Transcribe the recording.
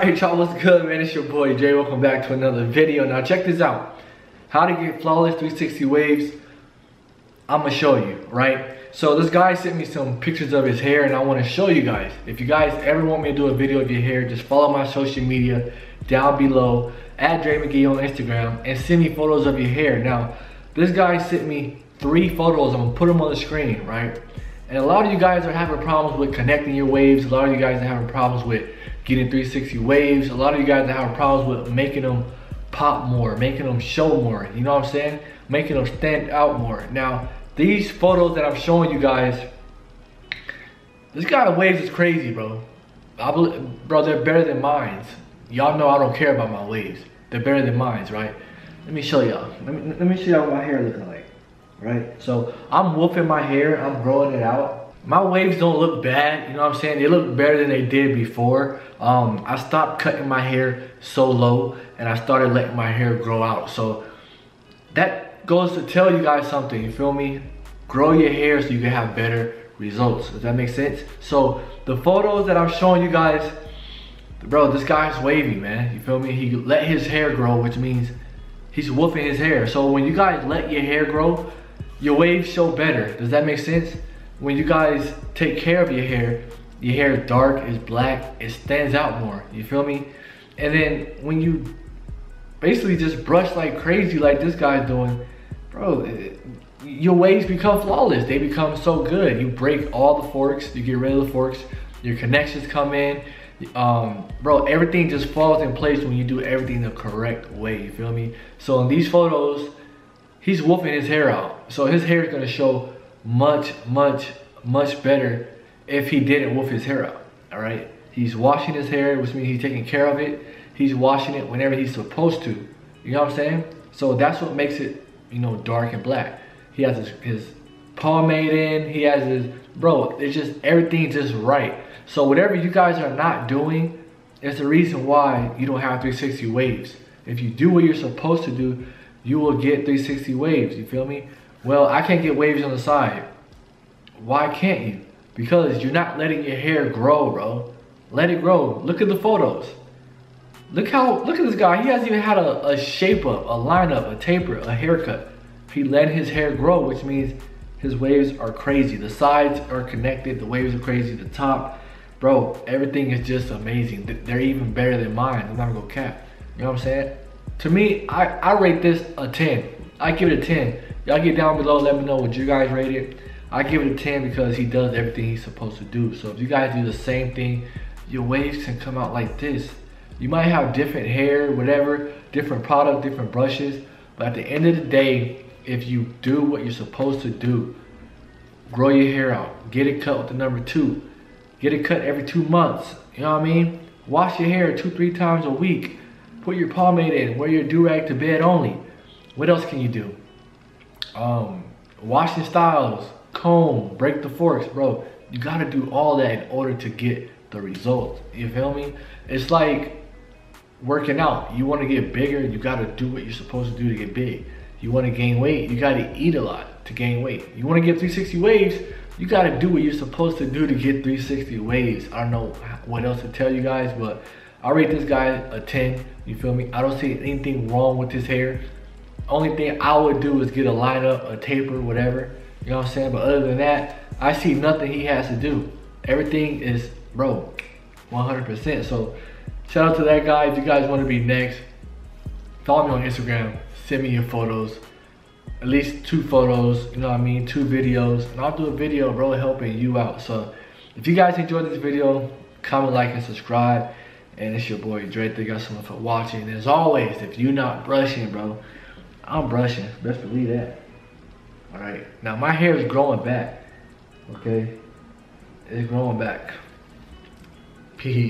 Alright y'all, what's good man? It's your boy Jay. Welcome back to another video. Now check this out. How to get flawless 360 waves. I'm gonna show you, right? So this guy sent me some pictures of his hair and I wanna show you guys. If you guys ever want me to do a video of your hair, just follow my social media down below. Add Drai McGee on Instagram and send me photos of your hair. Now, this guy sent me three photos. I'm gonna put them on the screen, right? And a lot of you guys are having problems with connecting your waves. A lot of you guys are having problems with getting 360 waves. A lot of you guys are having problems with making them pop more, making them show more. You know what I'm saying? Making them stand out more. Now, these photos that I'm showing you guys, this guy waves is crazy, bro. I believe, bro, they're better than mine. Y'all know I don't care about my waves. They're better than mine, right? Let me show y'all. Let me, let me show y'all what my hair looking like, right? So I'm wolfing my hair. I'm growing it out my waves don't look bad, you know what I'm saying? They look better than they did before. Um, I stopped cutting my hair so low and I started letting my hair grow out. So that goes to tell you guys something, you feel me? Grow your hair so you can have better results. Does that make sense? So the photos that I'm showing you guys, bro, this guy's wavy, man. You feel me? He let his hair grow, which means he's wolfing his hair. So when you guys let your hair grow, your waves show better. Does that make sense? When you guys take care of your hair, your hair is dark, is black, it stands out more, you feel me? And then when you basically just brush like crazy like this guy's doing, bro, it, your waves become flawless. They become so good. You break all the forks, you get rid of the forks, your connections come in, um, bro, everything just falls in place when you do everything the correct way, you feel me? So in these photos, he's wolfing his hair out. So his hair is gonna show much, much, much better if he didn't wolf his hair out, all right? He's washing his hair, which means he's taking care of it. He's washing it whenever he's supposed to. You know what I'm saying? So that's what makes it, you know, dark and black. He has his, his pomade in, he has his, bro, it's just, everything's just right. So whatever you guys are not doing, it's the reason why you don't have 360 waves. If you do what you're supposed to do, you will get 360 waves, you feel me? Well, I can't get waves on the side. Why can't you? Because you're not letting your hair grow, bro. Let it grow. Look at the photos. Look how, look at this guy. He hasn't even had a, a shape up, a line up, a taper, a haircut. He let his hair grow, which means his waves are crazy. The sides are connected, the waves are crazy, the top. Bro, everything is just amazing. They're even better than mine. I'm not gonna go cap. You know what I'm saying? To me, I, I rate this a 10. I give it a 10. Y'all get down below, let me know what you guys rated. I give it a 10 because he does everything he's supposed to do. So if you guys do the same thing, your waves can come out like this. You might have different hair, whatever, different product, different brushes, but at the end of the day, if you do what you're supposed to do, grow your hair out, get it cut with the number two, get it cut every two months, you know what I mean? Wash your hair two, three times a week, put your pomade in, wear your do-rag to bed only. What else can you do? um, washing styles, comb, break the forks, bro. You gotta do all that in order to get the result. You feel me? It's like working out. You wanna get bigger, you gotta do what you're supposed to do to get big. You wanna gain weight, you gotta eat a lot to gain weight. You wanna get 360 waves, you gotta do what you're supposed to do to get 360 waves. I don't know what else to tell you guys, but I rate this guy a 10. You feel me? I don't see anything wrong with his hair. Only thing I would do is get a lineup, a taper, whatever. You know what I'm saying? But other than that, I see nothing he has to do. Everything is, bro, 100%. So shout out to that guy. If you guys want to be next, follow me on Instagram. Send me your photos. At least two photos, you know what I mean? Two videos. And I'll do a video, bro, helping you out. So if you guys enjoyed this video, comment, like, and subscribe. And it's your boy Drai. Thank you guys so much for watching. As always, if you're not brushing, bro, I'm brushing. Best believe that. All right. Now my hair is growing back. Okay. It's growing back. Peace.